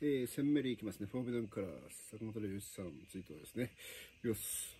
えー、センメリーいきますね。フォービドンカラー、坂本龍一さん、ツイートですね。よし。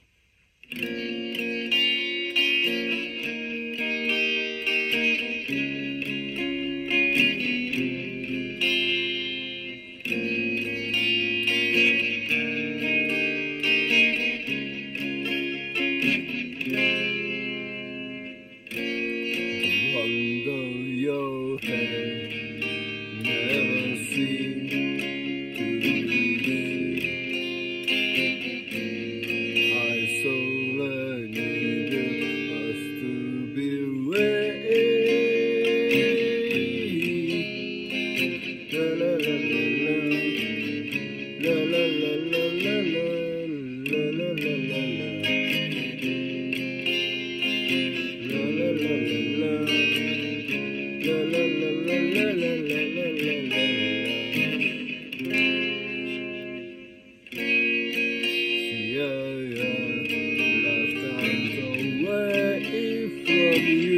you.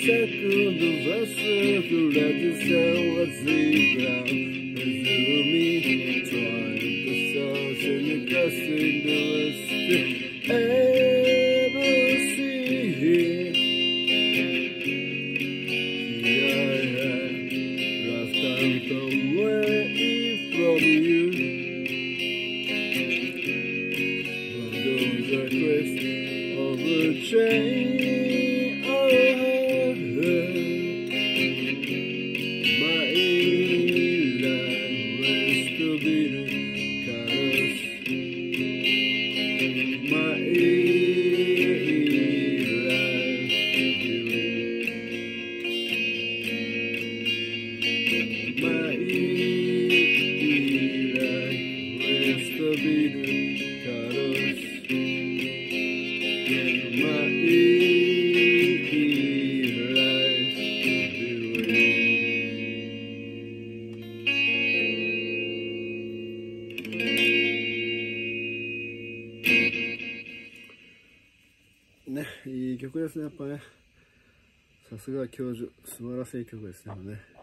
second vessel to let yourself at the ground. Resuming, trying to source in the casting the west. Ever I am, away from you. From those cliffs of the chain. いい曲ですね、やっぱね。さすが教授。素晴らしい曲ですね、ね。